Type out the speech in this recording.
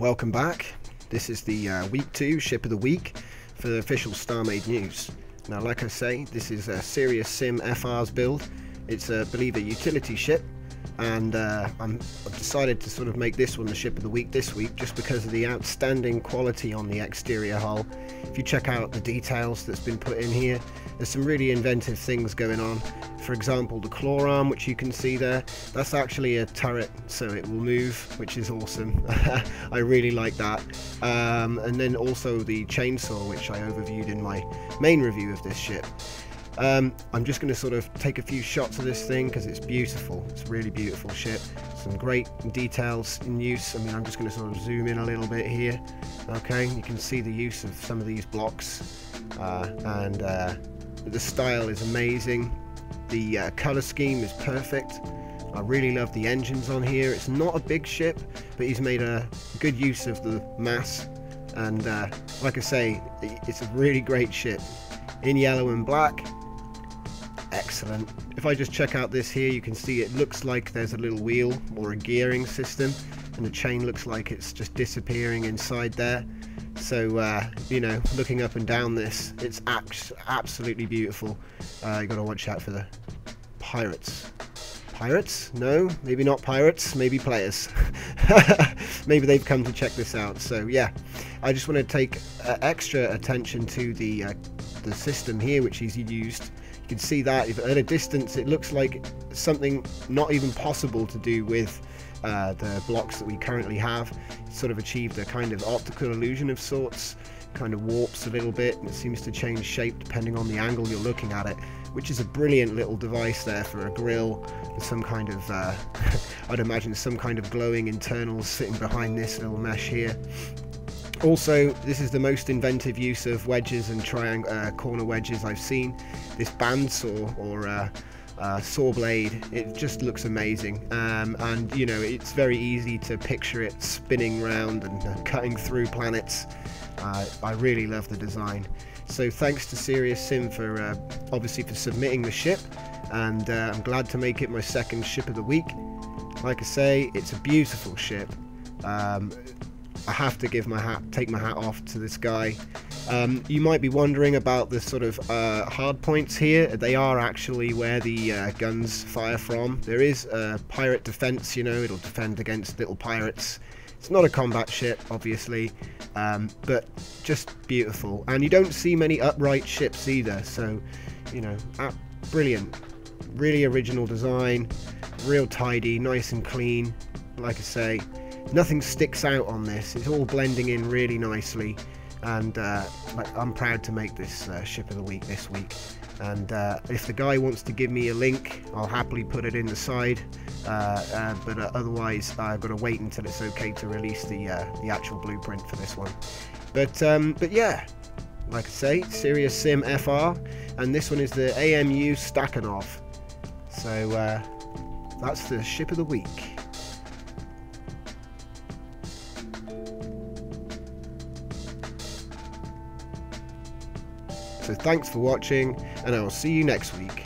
Welcome back. This is the uh, week two ship of the week for the official StarMade news. Now, like I say, this is a Serious Sim FR's build. It's, a, believe, a utility ship, and uh, i have decided to sort of make this one the ship of the week this week just because of the outstanding quality on the exterior hull. If you check out the details that's been put in here, there's some really inventive things going on. For example, the claw arm, which you can see there, that's actually a turret, so it will move, which is awesome. I really like that. Um, and then also the chainsaw, which I overviewed in my main review of this ship. Um, I'm just going to sort of take a few shots of this thing because it's beautiful. It's a really beautiful ship. Some great details in use. I mean, I'm just going to sort of zoom in a little bit here. Okay, you can see the use of some of these blocks uh, and uh, the style is amazing. The uh, color scheme is perfect. I really love the engines on here. It's not a big ship, but he's made a good use of the mass. And uh, like I say, it's a really great ship. In yellow and black, excellent. If I just check out this here, you can see it looks like there's a little wheel or a gearing system. And the chain looks like it's just disappearing inside there. So, uh, you know, looking up and down this, it's absolutely beautiful. Uh, you got to watch out for the pirates. Pirates? No, maybe not pirates, maybe players. maybe they've come to check this out. So, yeah, I just want to take uh, extra attention to the, uh, the system here, which is used. You can see that if at a distance, it looks like something not even possible to do with uh, the blocks that we currently have. sort of achieved a kind of optical illusion of sorts, kind of warps a little bit, and it seems to change shape depending on the angle you're looking at it, which is a brilliant little device there for a grill with some kind of, uh, I'd imagine some kind of glowing internals sitting behind this little mesh here. Also, this is the most inventive use of wedges and triangle uh, corner wedges I've seen. This bandsaw or uh, uh, saw blade. It just looks amazing, um, and you know it's very easy to picture it spinning round and uh, cutting through planets. Uh, I really love the design. So thanks to Serious Sim for uh, obviously for submitting the ship, and I'm glad to make it my second ship of the week. Like I say, it's a beautiful ship. Um, I have to give my hat, take my hat off to this guy. Um, you might be wondering about the sort of uh, hard points here. They are actually where the uh, guns fire from. There is a pirate defense, you know, it'll defend against little pirates. It's not a combat ship, obviously, um, but just beautiful. And you don't see many upright ships either, so, you know, brilliant. Really original design, real tidy, nice and clean. Like I say, nothing sticks out on this. It's all blending in really nicely. And uh, I'm proud to make this uh, ship of the week this week. And uh, if the guy wants to give me a link I'll happily put it in the side. Uh, uh, but uh, otherwise I've got to wait until it's okay to release the the actual blueprint for this one. But um, but yeah like I say Serious Sim FR and this one is the AMU Stakhanov. So that's the ship of the week So thanks for watching, and I will see you next week.